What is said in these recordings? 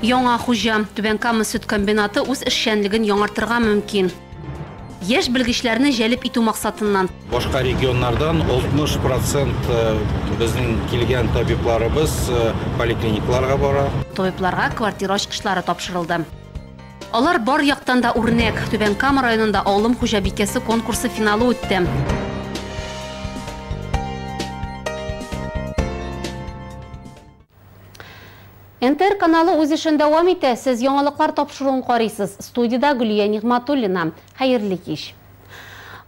Яңа хуҗа Түбән Кама сөт комбинаты үз эшчәнлеген яңартырга мөмкин. Яшь белгечләрне җәлеп итү максатыннан Башка регионнардан 60% безнең килгән табибларыбыз поликлиникаларга бара. табибларга квартира ачкычлары тапшырылды. Алар бар яктан да үрнәк. Түбән Кама районында хуҗабикәсе конкурсы финалы үтте. НТР каналы үз эшен дәвам итә. Сез яңалыклар тапшыруын карыйсыз. Студияда Гүлия Нигъматуллина. Хәерле кич.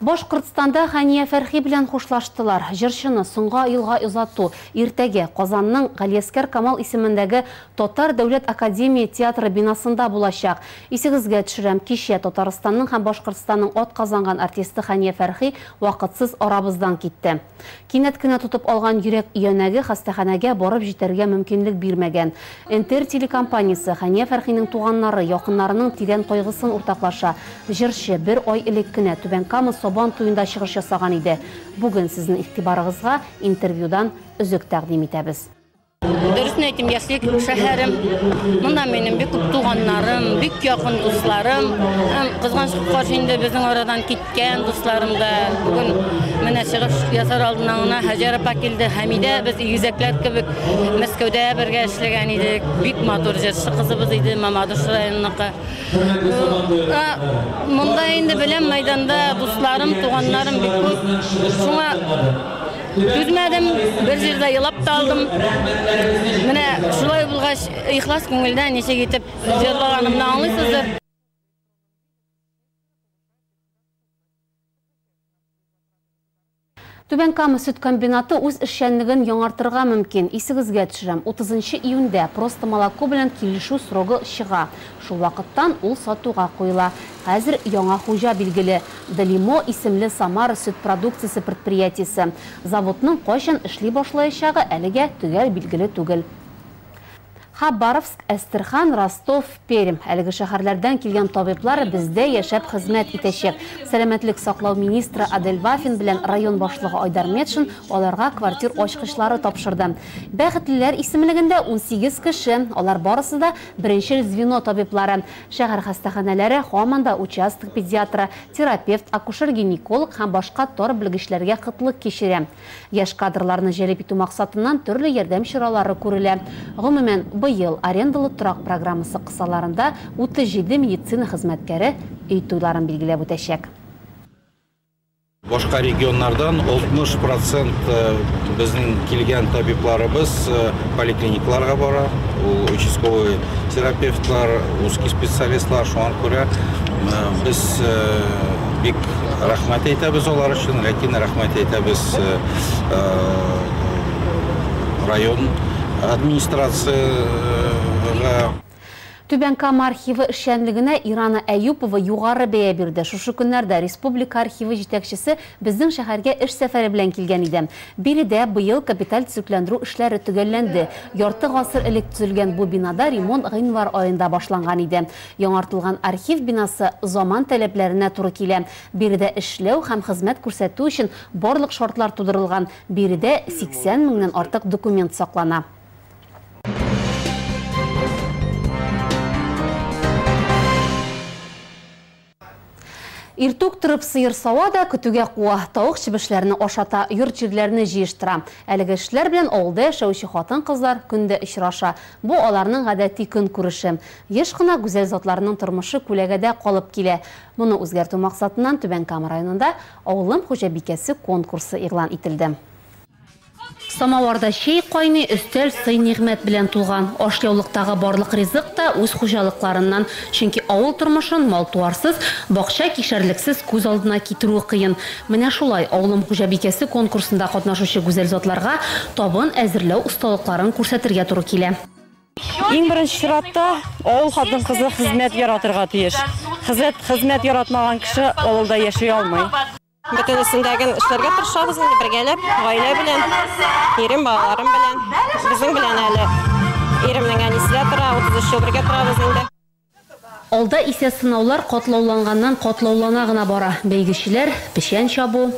Башкортстанда Хания Фәрхи белән хушлаштылар. Җырчыны соңга елга озату иртәгә Казанның Галиәскәр Камал исемендәге Татар дәүләт академия театры бинасында булачак. Исегезгә төшерәм, кичә Татарстанның һәм Башкортстанның ат казанган артисты Хания Фәрхи вакытсыз арабыздан китте. Кинәт кенә тутып алган йөрәк өянәге хастаханәгә барып җитәргә мөмкинлек бирмәгән. Интер телекомпаниясе Хания Фәрхинең туганнары, якыннарының тирән кайгысын уртаклаша. Җырчы бер ай элек кенә Түбән Кама Сабан туенда чыгыш ясаган иде. Бүген сезнең игътибарыгызга интервьюдан үзек тәкъдим итәбез. Дөресен әйтим, Яслик шәһәрем. Монда минем бик күп туганнарым, бик якын дусларым. Һәм кызганычка каршы инде безнең арадан киткән дусларым да бүген менә чыгыш ясар алдыннан гына Хаҗар апа килде. Хәмидә без игезәкләр кебек Мәскәүдә бергә эшләгән идек. Бик матур җырчы кызыбыз иде Мамадыш районыныкы. Монда инде беләм мәйданда дусларым, туганнарым бик күп. Шуңа Түзмәдем, бер җирдә елап та алдым. Менә шулай булгач, ихлас күңелдән ничек итеп җырлаганымны аңлыйсыздыр. Түбән сөт комбинаты үз эшчәнлеген яңартырга мөмкин. Исегезгә төшерәм. 30 июньдә просто молоко белән килешү срогы чыга. Шул вакыттан ул сатуга куела. Хәзер яңа хуҗа билгеле. Далимо исемле Самара сөт продукциясе предприятиесе. Заводның кайчан эшли башлаячагы әлегә төгәл билгеле түгел. Хабаровск, Әстерхан, Ростов, Перм. Әлеге шәһәрләрдән килгән табиблар бездә яшәп хезмәт итәчәк. Сәламәтлек саклау министры Адель Вафин белән район башлыгы Айдар Метшин аларга квартир ачкычлары тапшырды. Бәхетлеләр исемлегендә 18 кеше. Алар барысы да беренчел звено табиблары. Шәһәр хастаханәләре һаман да участок педиатры, терапевт, акушер-гинеколог һәм башка тор белгечләргә кытлык кичерә. Яшь кадрларны җәлеп итү максатыннан төрле ярдәм чаралары күрелә. Гомумән, быйыл арендалы торак программасы кысаларында 37 медицина хезмәткәре өй туйларын билгеләп үтәчәк. Башка регионнардан 60% безнең килгән табибларыбыз поликлиникаларга бара. Ул участковый терапевтлар, узкий специалистлар шуңа күрә без бик рәхмәт әйтәбез алар өчен, ләкин рәхмәт әйтәбез район администрацияға Түбән Кама архивы эшчәнлегенә Ирана Әюпова югары бәя бирде. Шушы көннәрдә республика архивы җитәкчесе безнең шәһәргә эш сәфәре белән килгән иде. Биредә быел капиталь төзекләндерү эшләре төгәлләнде. Ярты гасыр элек төзелгән бу бинада ремонт гыйнвар аенда башланган иде. Яңартылган архив бинасы заман таләпләренә туры килә. Биредә эшләү һәм хезмәт күрсәтү өчен барлык шартлар тудырылган. Биредә 80 меңнән артык документ саклана. Иртук тұрып сыйыр сауа да көтүгә куа, тауық чебешләрне ашата, йорт җирләрне җыештыра. Әлеге эшләр белән авылда яшәүче хатын-кызлар көндә очраша. Бу аларның гадәти көн күреше. Еш кына гүзәл затларының тормышы күләгәдә калып килә. Моны үзгәртү максатыннан Түбән Кама районында авылым хуҗабикәсе конкурсы игълан ителде. Самаварда чәй кайный, өстәл сый нигъмәт белән тулган. Ашъяулыктагы барлык ризык та үз хуҗалыкларыннан, чөнки авыл тормышын мал-туарсыз, бакча кишәрлексез күз алдына китерү кыен. Менә шулай авылым хуҗабикәсе конкурсында катнашучы гүзәл затларга табын әзерләү осталыкларын күрсәтергә туры килә. Иң беренче чиратта авыл хатын-кызы хезмәт яратырга тиеш. Хезмәт хезмәт яратмаган кеше авылда алмый. Бөтенесендәген эшләргә тырышабыз инде бергәләп, гаилә белән, ирем, балаларым белән, безнең белән әле иремнең әнисе тора, 33 ел бергә торабыз инде. Алда исә сынаулар катлауланганнан катлаулана гына бара. Бәйгечеләр печән чабу,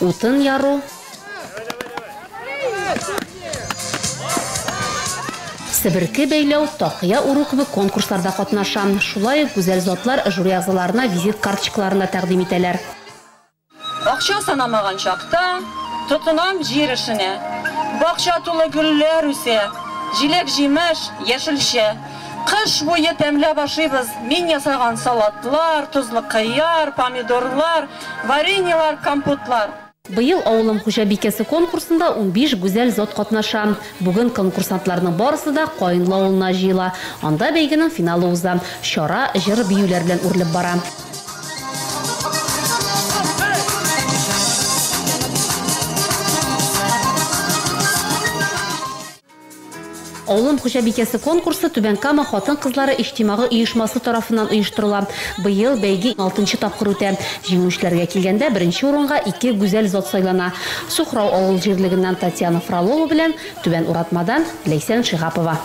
утын яру, себерке бәйләү, тақия уру кебек конкурсларда катнаша. Шулай ук гүзәл затлар жюри әгъзаларына визит карточкаларын да тәкъдим итәләр. Бақша санамаған шақта жер ішіне. Бақша толы гүлләр үсе, жилек жимеш, яшелше. Қыш бойы тәмләп ашыйбыз. Мин ясаған салатлар, тузлы қияр, помидорлар, вареньелар, компотлар. Быйыл ауылым хуҗабикәсе конкурсында 15 гүзәл зат катнаша. Бүген конкурсантларның барысы да Каенлы авылына җыела. Анда бәйгенең финалы уза. Чара җыр биюләр белән үрлеп бара. Авылым хуҗабикәсе конкурсы Түбән Кама хатын-кызлары иҗтимагый оешмасы тарафыннан оештырыла. Быел бәйге 6 тапкыр үтә. Җиңүчеләргә килгәндә беренче урынга ике гүзәл зат сайлана. Сухрау авыл җирлегеннән Татьяна Фролова белән Түбән Уратмадан Ләйсән Шигапова.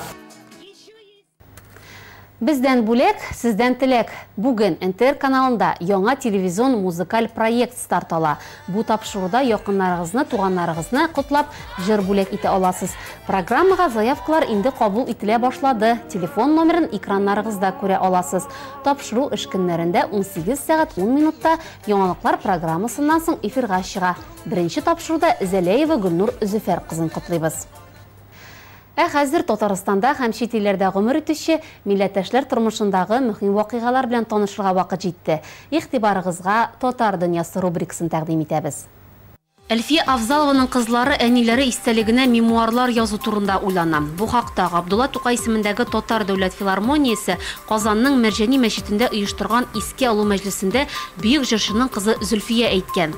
Бездән бүләк, сездән теләк. Бүген НТР каналында яңа телевизион музыкаль проект старт ала. Бу тапшыруда якыннарыгызны, туганнарыгызны котлап җыр бүләк итә аласыз. Программага заявкалар инде кабул ителә башлады. Телефон номерын экраннарыгызда күрә аласыз. Тапшыру көннәрендә 18 сәгать 10 минутта яңалыклар программасыннан соң эфирга чыга. Беренче тапшыруда Зәләева Гөлнур Зөфәр кызын котлыйбыз. Ә хәзер Татарстанда һәм чит илләрдә гомер итүче милләттәшләр тормышындагы мөһим вакыйгалар белән танышырга вакыт җитте. Игътибарыгызга Татар дөньясы рубрикасын тәкъдим итәбез. Әлфия Авзалованың кызлары әниләре истәлегенә мемуарлар язу турында уйлана. Бу хакта Габдулла Тукай исемендәге Татар дәүләт филармониясе Казанның Мәрҗәни мәчетендә оештырган иске алу мәҗлесендә бөек җырчының кызы Зөлфия әйткән.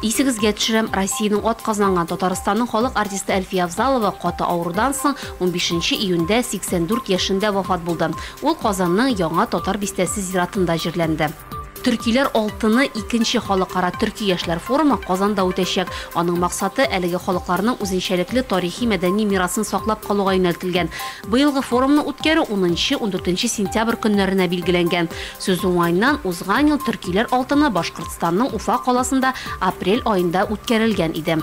Исегезгә төшерәм, Россиянең атказанган Татарстанның халык артисты Әлфия Авзалова каты авырудан соң 15 июньдә 84 яшендә вафат булды. Ул Казанның яңа татар бистәсе зиратында җирләнде. Төркиләр алтыны икенче халыкара төрки яшьләр форумы Казанда үтәчәк. Аның максаты әлеге халыкларның үзенчәлекле тарихи мәдәни мирасын саклап калуга юнәлтелгән. Быелгы форумны үткәрү 10-14 сентябрь көннәренә билгеләнгән. Сүз уңайыннан узган ел төркиләр алтыны Башкортстанның Уфа каласында апрель аенда үткәрелгән иде.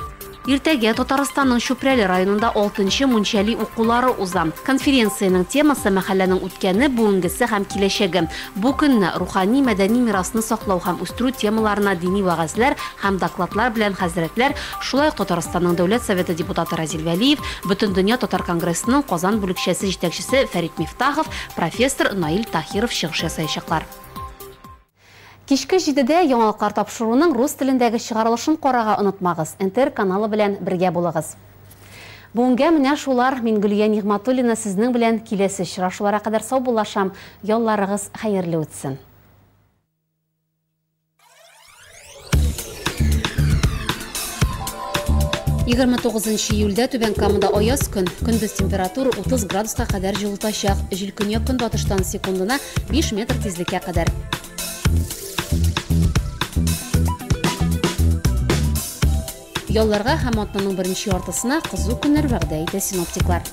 Иртәгә Татарстанның Шүпрәле районында 6-нчы мунчали укулары уза. Конференцияның темасы мәхәлләнең үткәне, бүгенгесе һәм киләчәге. Бу көнне рухани мәдәни мирасны саклау һәм үстерү темаларына дини вәгазьләр һәм докладлар белән хәзрәтләр, шулай Татарстанның Дәүләт Советы депутаты Разил Вәлиев, Бөтен дөнья татар конгрессының Казан бүлекчәсе җитәкчесе Фәрит Мифтахов, профессор Наил Тахиров чыгыш ясаячаклар. Кичке җидедә яңалыклар тапшыруның рус телендәге чыгарылышын карага онытмагыз. НТР каналы белән бергә булыгыз. Бүгенгә менә шулар. Мин Гөлия Нигъматуллина сезнең белән киләсе очрашуларга кадәр сау булашам. Ялларыгыз хәерле үтсен. 29 июльдә Түбән Камада аяз көн, көндез температура 30 градуска кадәр җылытачак. Җил көньяк көнбатыштан секундына 5 метр тизлеккә кадәр. Ялларга һәм атнаның беренче яртысына кызу көннәр вәгъдә итә синоптиклар.